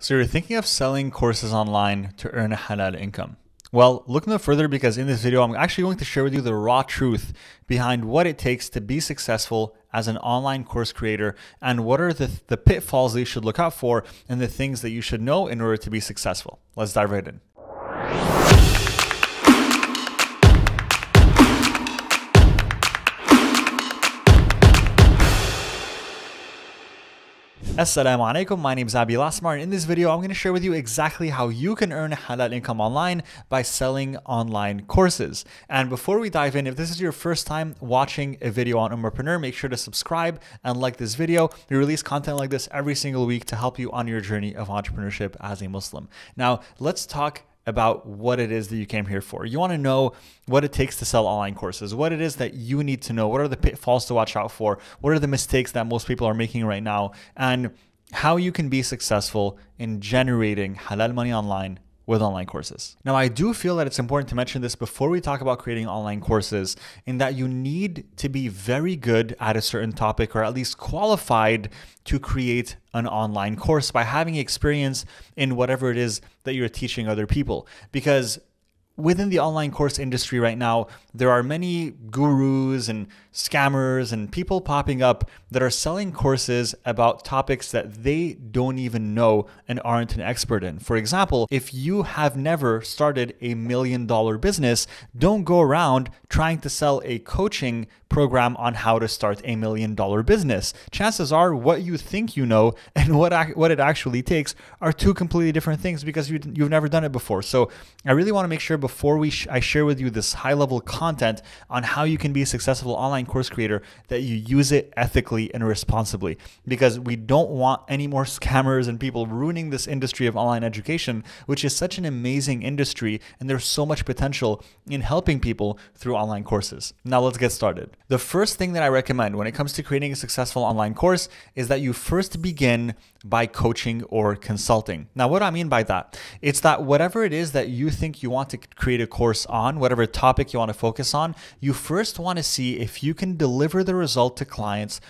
So you're thinking of selling courses online to earn a halal income. Well, look no further because in this video, I'm actually going to share with you the raw truth behind what it takes to be successful as an online course creator and what are the, the pitfalls that you should look out for and the things that you should know in order to be successful. Let's dive right in. Assalamu alaikum, my name is Abby El-Asmar and in this video I'm going to share with you exactly how you can earn halal income online by selling online courses. And before we dive in, if this is your first time watching a video on Ummahpreneur, make sure to subscribe and like this video. We release content like this every single week to help you on your journey of entrepreneurship as a Muslim. Now, let's talk about what it is that you came here for. You want to know what it takes to sell online courses, what it is that you need to know, what are the pitfalls to watch out for, what are the mistakes that most people are making right now, and how you can be successful in generating halal money online with online courses. Now, I do feel that it's important to mention this before we talk about creating online courses, in that you need to be very good at a certain topic or at least qualified to create an online course by having experience in whatever it is that you're teaching other people. Because within the online course industry right now, there are many gurus and scammers and people popping up that are selling courses about topics that they don't even know and aren't an expert in. For example, if you have never started a million dollar business, don't go around trying to sell a coaching program on how to start a million dollar business. Chances are what you think you know and what what it actually takes are two completely different things because you, you've never done it before. So I really want to make sure before we sh- I share with you this high level content on how you can be a successful online course creator that you use it ethically and responsibly because we don't want any more scammers and people ruining this industry of online education, which is such an amazing industry and there's so much potential in helping people through online courses. Now let's get started. The first thing that I recommend when it comes to creating a successful online course is that you first begin by coaching or consulting. Now, what do I mean by that? It's that whatever it is that you think you want to create a course on, whatever topic you want to focus on, you first want to see if you can deliver the result to clients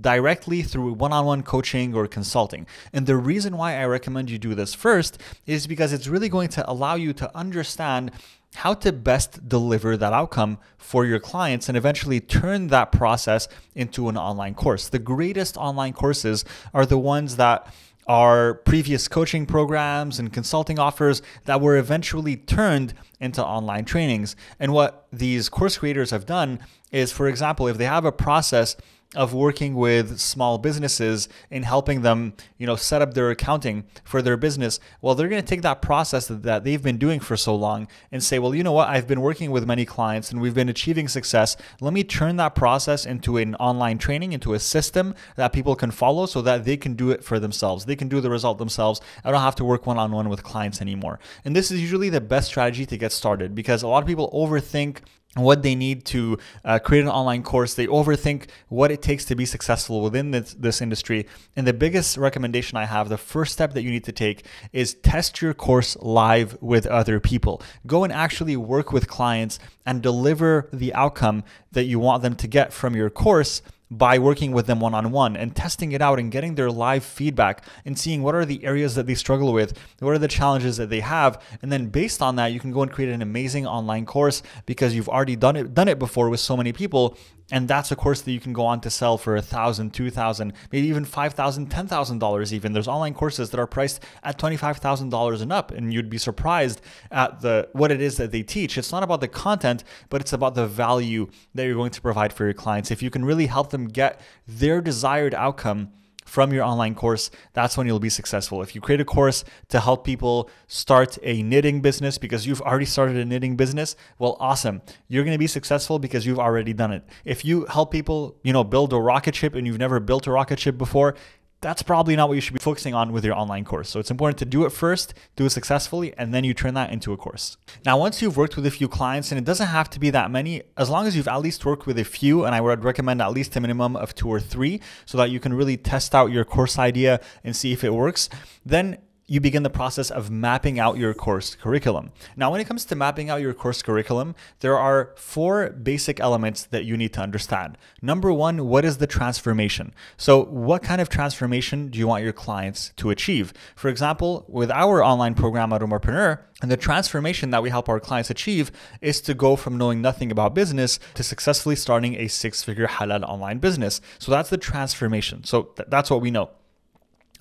directly through one on one coaching or consulting. And the reason why I recommend you do this first is because it's really going to allow you to understand how to best deliver that outcome for your clients and eventually turn that process into an online course. The greatest online courses are the ones that are previous coaching programs and consulting offers that were eventually turned into online trainings. And what these course creators have done is, for example, if they have a process of working with small businesses and helping them, you know, set up their accounting for their business. Well, they're going to take that process that they've been doing for so long and say, well, you know what? I've been working with many clients and we've been achieving success. Let me turn that process into an online training, into a system that people can follow so that they can do it for themselves. They can do the result themselves. I don't have to work one on one with clients anymore. And this is usually the best strategy to get started because a lot of people overthink what they need to uh, create an online course. They overthink what it takes to be successful within this, this industry. And the biggest recommendation I have, the first step that you need to take is test your course live with other people. Go and actually work with clients and deliver the outcome that you want them to get from your course by working with them one on one and testing it out and getting their live feedback and seeing what are the areas that they struggle with, what are the challenges that they have, and then based on that, you can go and create an amazing online course because you've already done it done it before with so many people and that's a course that you can go on to sell for a thousand, two thousand, maybe even five thousand, ten thousand dollars. Even there's online courses that are priced at twenty-five thousand dollars and up, and you'd be surprised at the what it is that they teach. It's not about the content, but it's about the value that you're going to provide for your clients. If you can really help them get their desired outcome from your online course, that's when you'll be successful. If you create a course to help people start a knitting business because you've already started a knitting business, well, awesome. You're going to be successful because you've already done it. If you help people, you know, build a rocket ship and you've never built a rocket ship before, that's probably not what you should be focusing on with your online course. So it's important to do it first, do it successfully, and then you turn that into a course. Now, once you've worked with a few clients, and it doesn't have to be that many, as long as you've at least worked with a few, and I would recommend at least a minimum of two or three so that you can really test out your course idea and see if it works, then you begin the process of mapping out your course curriculum. Now, when it comes to mapping out your course curriculum, there are four basic elements that you need to understand. Number one, what is the transformation? So, what kind of transformation do you want your clients to achieve? For example, with our online program, Automopreneur, and the transformation that we help our clients achieve is to go from knowing nothing about business to successfully starting a six figure halal online business. So that's the transformation. So th- that's what we know.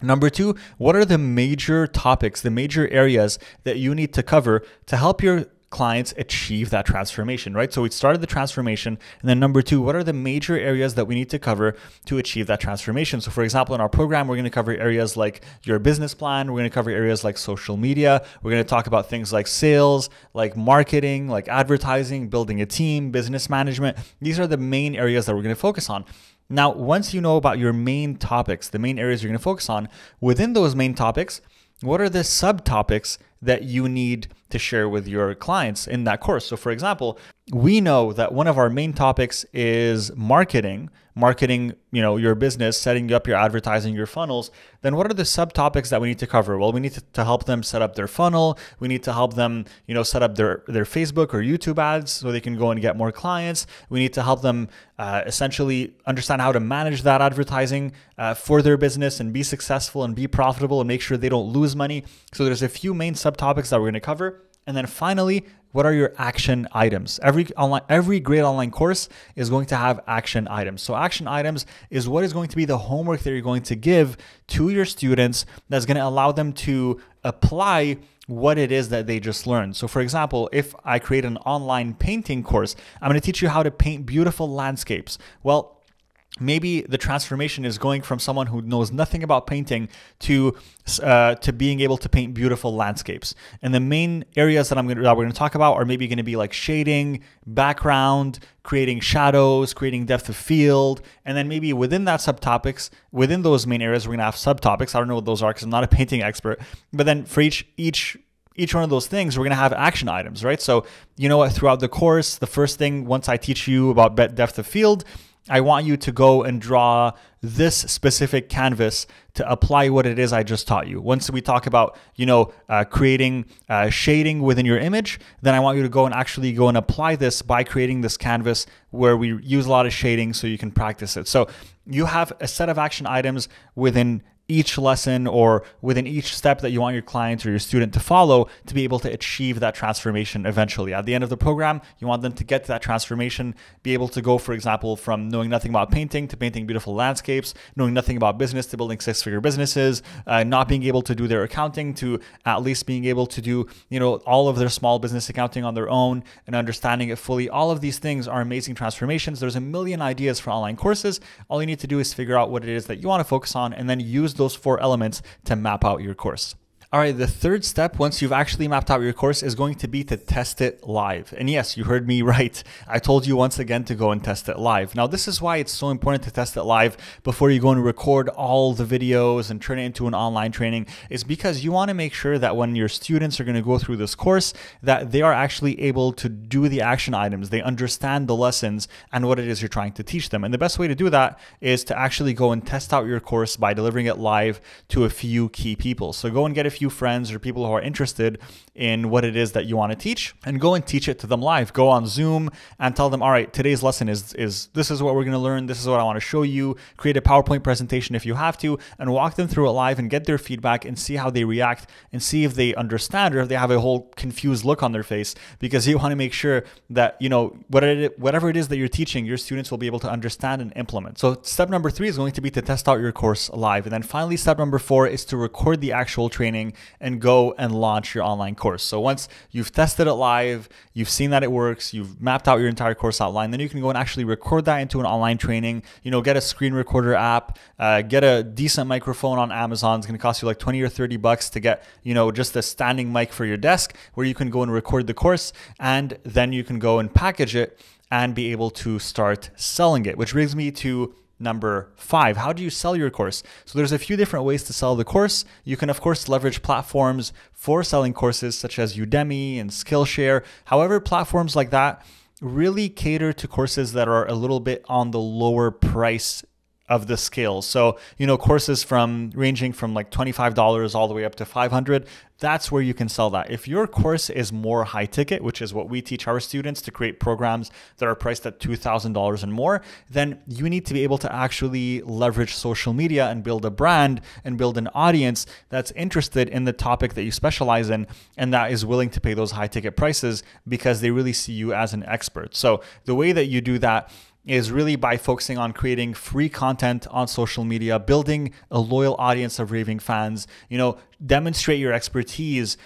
Number two, what are the major topics, the major areas that you need to cover to help your clients achieve that transformation, right? So we started the transformation. And then number two, what are the major areas that we need to cover to achieve that transformation? So for example, in our program, we're going to cover areas like your business plan. We're going to cover areas like social media. We're going to talk about things like sales, like marketing, like advertising, building a team, business management. These are the main areas that we're going to focus on. Now, once you know about your main topics, the main areas you're going to focus on, within those main topics, what are the subtopics that you need to share with your clients in that course? So, for example, we know that one of our main topics is marketing, marketing, you know, your business, setting up your advertising, your funnels. Then what are the subtopics that we need to cover? Well, we need to, to help them set up their funnel. We need to help them, you know, set up their their Facebook or YouTube ads so they can go and get more clients. We need to help them uh, essentially understand how to manage that advertising uh, for their business and be successful and be profitable and make sure they don't lose money. So there's a few main subtopics that we're going to cover. And then finally, what are your action items? Every online every great online course is going to have action items. So action items is what is going to be the homework that you're going to give to your students that's going to allow them to apply what it is that they just learned. So, for example, if I create an online painting course, I'm going to teach you how to paint beautiful landscapes. Well, maybe the transformation is going from someone who knows nothing about painting to uh, to being able to paint beautiful landscapes. And the main areas that I'm to, that we're to talk about are maybe going to be like shading, background, creating shadows, creating depth of field, and then maybe within that subtopics, within those main areas, we're going to have subtopics. I don't know what those are because I'm not a painting expert. But then for each each each one of those things, we're going to have action items, right? So, you know what, throughout the course, the first thing, once I teach you about depth of field, I want you to go and draw this specific canvas to apply what it is I just taught you. Once we talk about, you know, uh, creating uh, shading within your image, then I want you to go and actually go and apply this by creating this canvas where we use a lot of shading so you can practice it. So you have a set of action items within each lesson or within each step that you want your client or your student to follow to be able to achieve that transformation eventually. At the end of the program, you want them to get to that transformation, be able to go, for example, from knowing nothing about painting to painting beautiful landscapes, knowing nothing about business to building six figure businesses, uh, not being able to do their accounting to at least being able to do, you know, all of their small business accounting on their own and understanding it fully. All of these things are amazing transformations. There's a million ideas for online courses. All you need to do is figure out what it is that you want to focus on and then use those four elements to map out your course. All right, the third step, once you've actually mapped out your course, is going to be to test it live. And yes, you heard me right. I told you once again to go and test it live. Now, this is why it's so important to test it live before you go and record all the videos and turn it into an online training, is because you want to make sure that when your students are going to go through this course, that they are actually able to do the action items. They understand the lessons and what it is you're trying to teach them. And the best way to do that is to actually go and test out your course by delivering it live to a few key people. So go and get a few friends or people who are interested in what it is that you want to teach and go and teach it to them live. Go on Zoom and tell them, all right, today's lesson is is this is what we're going to learn. This is what I want to show you. Create a PowerPoint presentation if you have to and walk them through it live and get their feedback and see how they react and see if they understand or if they have a whole confused look on their face because you want to make sure that, you know, whatever it is that you're teaching, your students will be able to understand and implement. So step number 3 is going to be to test out your course live. And then finally step number 4 is to record the actual training and go and launch your online course. So once you've tested it live, you've seen that it works, you've mapped out your entire course outline, then you can go and actually record that into an online training. You know, get a screen recorder app, uh, get a decent microphone on Amazon. It's going to cost you like 20 or 30 bucks to get, you know, just a standing mic for your desk where you can go and record the course and then you can go and package it and be able to start selling it, which brings me to Number five, how do you sell your course? So there's a few different ways to sell the course. You can of course leverage platforms for selling courses such as Udemy and Skillshare. However, platforms like that really cater to courses that are a little bit on the lower price of the scale. So, you know, courses from ranging from like $25 all the way up to 500, that's where you can sell that. If your course is more high ticket, which is what we teach our students to create programs that are priced at $2,000 and more, then you need to be able to actually leverage social media and build a brand and build an audience that's interested in the topic that you specialize in and that is willing to pay those high ticket prices because they really see you as an expert. So, the way that you do that is really by focusing on creating free content on social media, building a loyal audience of raving fans, you know, demonstrate your expertise,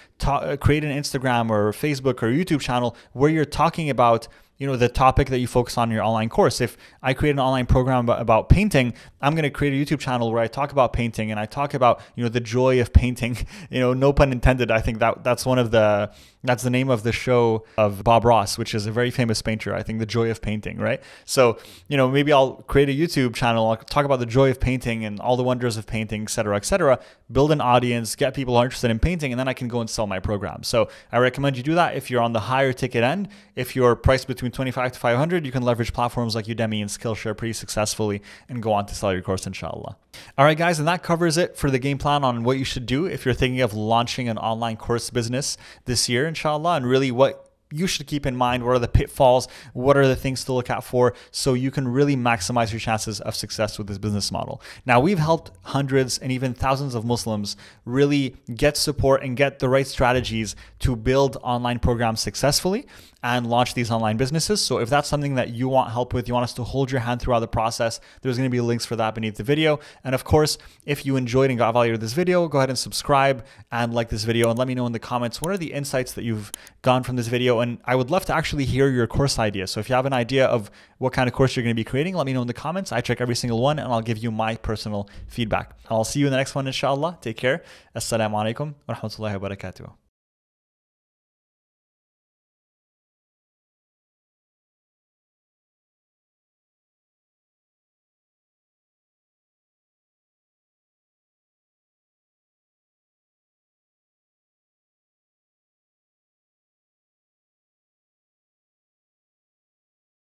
create an Instagram or Facebook or YouTube channel where you're talking about you know the topic that you focus on in your online course if i create an online program about, about painting i'm going to create a youtube channel where i talk about painting and i talk about you know the joy of painting you know no pun intended i think that that's one of the that's the name of the show of Bob Ross, which is a very famous painter. I think the joy of painting, right? So, you know, maybe I'll create a YouTube channel. I'll talk about the joy of painting and all the wonders of painting, etc., cetera, et cetera. Build an audience, get people interested in painting, and then I can go and sell my program. So I recommend you do that if you're on the higher ticket end. If you're priced between 25 to 500, you can leverage platforms like Udemy and Skillshare pretty successfully and go on to sell your course, inshallah. All right, guys, and that covers it for the game plan on what you should do if you're thinking of launching an online course business this year, inshallah, and really what you should keep in mind what are the pitfalls what are the things to look out for so you can really maximize your chances of success with this business model. Now we've helped hundreds and even thousands of muslims really get support and get the right strategies to build online programs successfully and launch these online businesses. So if that's something that you want help with, you want us to hold your hand throughout the process, there's going to be links for that beneath the video. And of course, if you enjoyed and got value of this video, go ahead and subscribe and like this video and let me know in the comments what are the insights that you've gone from this video. And I would love to actually hear your course idea. So if you have an idea of what kind of course you're going to be creating, let me know in the comments. I check every single one and I'll give you my personal feedback. I'll see you in the next one, inshallah. Take care. Assalamu alaikum wa rahmatullahi wa barakatuh.